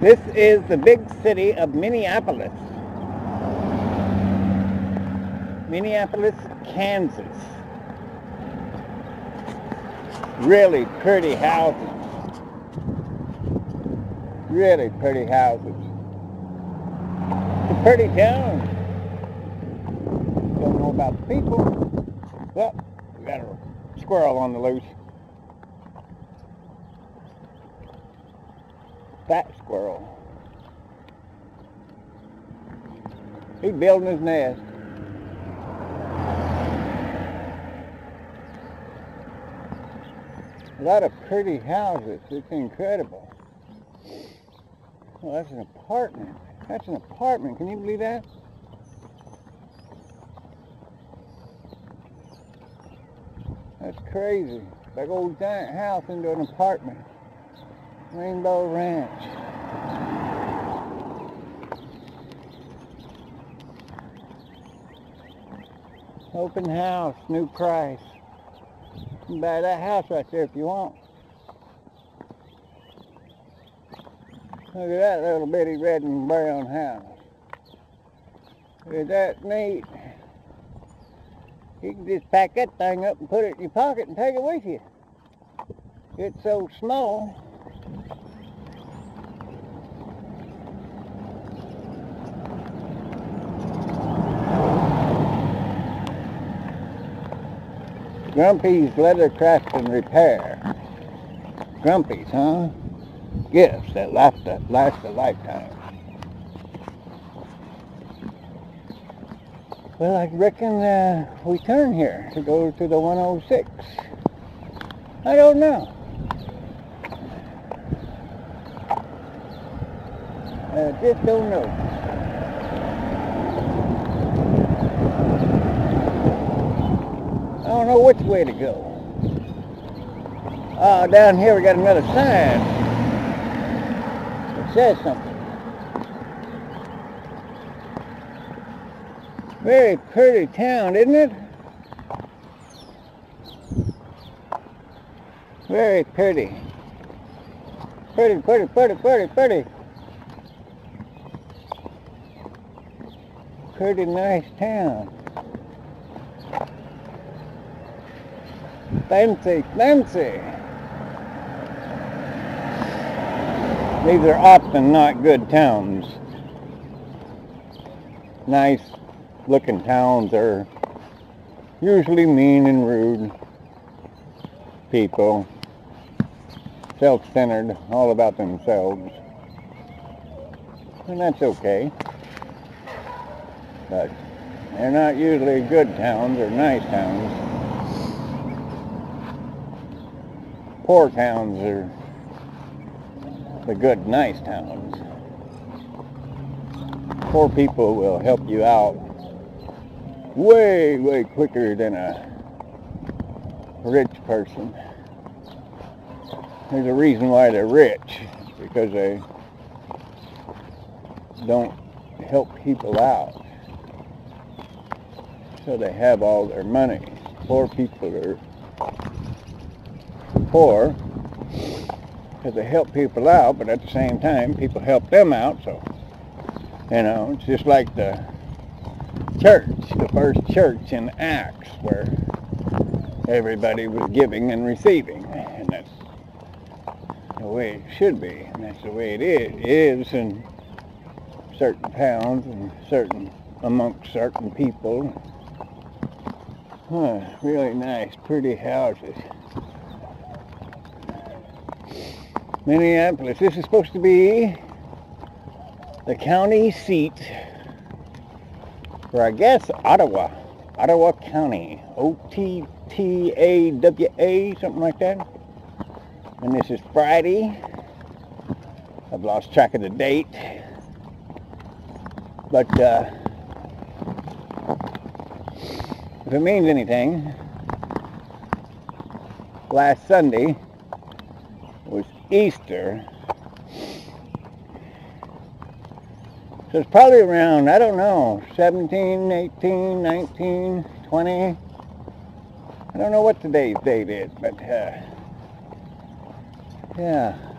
This is the big city of Minneapolis. Minneapolis, Kansas. Really pretty houses. Really pretty houses. It's a pretty town. Don't know about the people. Well, we got a squirrel on the loose. Fat squirrel. He's building his nest. A lot of pretty houses. It's incredible. Oh, that's an apartment. That's an apartment. Can you believe that? That's crazy. Big old giant house into an apartment. Rainbow Ranch. Open house, new price. You can buy that house right there if you want. Look at that little bitty red and brown house. Is that neat? You can just pack that thing up and put it in your pocket and take it with you. It's so small. Grumpy's Leathercraft and Repair. Grumpy's, huh? Gifts that last a, last a lifetime. Well, I reckon uh, we turn here to go to the 106. I don't know. I just don't know. Don't know which way to go. Uh, down here we got another sign. It says something. Very pretty town, isn't it? Very pretty. Pretty, pretty, pretty, pretty, pretty. Pretty nice town. Fancy, fancy. These are often not good towns. Nice looking towns are usually mean and rude people. Self-centered, all about themselves. And that's okay. But they're not usually good towns or nice towns. Poor towns are the good, nice towns. Poor people will help you out way, way quicker than a rich person. There's a reason why they're rich, because they don't help people out. So they have all their money. Poor people are poor because they help people out, but at the same time, people help them out. So, you know, it's just like the church, the first church in Acts, where everybody was giving and receiving, and that's the way it should be, and that's the way it is, in certain towns and certain amongst certain people. Huh, really nice, pretty houses. Minneapolis. This is supposed to be the county seat for, I guess, Ottawa. Ottawa County. O-T-T-A-W-A, something like that. And this is Friday. I've lost track of the date. But, uh, if it means anything, last Sunday Easter. So it's probably around, I don't know, 17, 18, 19, 20. I don't know what today's date is, but uh, yeah.